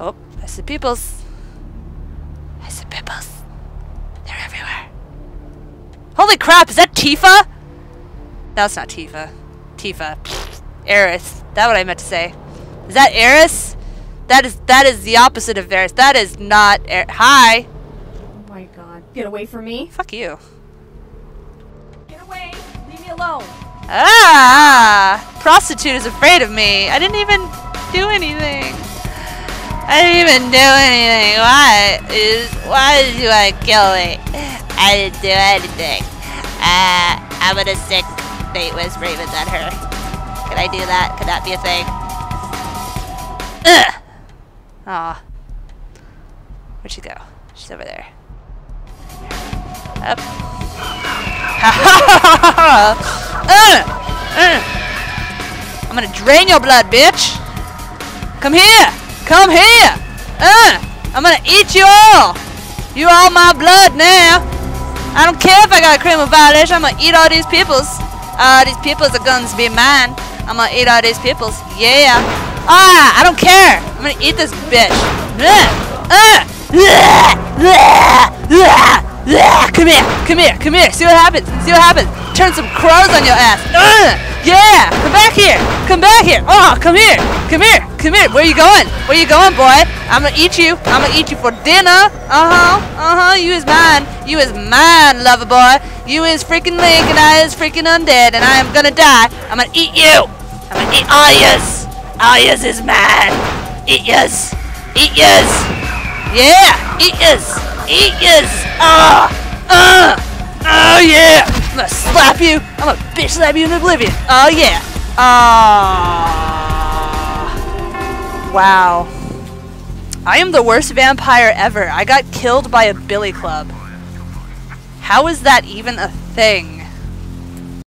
Oh, I see peoples. I see peoples. They're everywhere. Holy crap, is that Tifa? No, it's not Tifa. Tifa. Aeris. That's what I meant to say. Is that Aeris? That is that is the opposite of Aeris. That is not er Hi. Oh my god. Get away from me. Fuck you. Get away. Leave me alone. Ah! Prostitute is afraid of me. I didn't even do anything. I didn't even do anything. Why is why did you want to kill me? I didn't do anything. Uh, I'm gonna stick Fate with Ravens at her. Can I do that? Could that be a thing? Ugh! Aw. Where'd she go? She's over there. Up. uh, uh. I'm gonna drain your blood, bitch! Come here! Come here! Uh, I'm gonna eat you all! You all my blood now! I don't care if I got a criminal violation, I'm gonna eat all these peoples. All these peoples are gonna be mine. I'm gonna eat all these peoples. Yeah! Ah! I don't care! I'm gonna eat this bitch. Uh, uh, Come here! Come here! Come here! See what happens! See what happens! Turn some crows on your ass! Uh, yeah! Come back here! Come back here! Oh, come here! Come here! Come here! Where you going? Where you going, boy? I'm gonna eat you! I'm gonna eat you for dinner! Uh-huh! Uh-huh! You is mine! You is mine, lover boy! You is freaking Link and I is freaking undead and I am gonna die! I'm gonna eat you! I'm gonna eat all yous! All yous is mine! Eat yous! Eat yous! Yeah! Eat yous! Eat yous! Ah! Uh! Oh yeah! Slap you! I'm gonna bitch slap you in oblivion! Oh yeah! Ah! Wow. I am the worst vampire ever. I got killed by a billy club. How is that even a thing?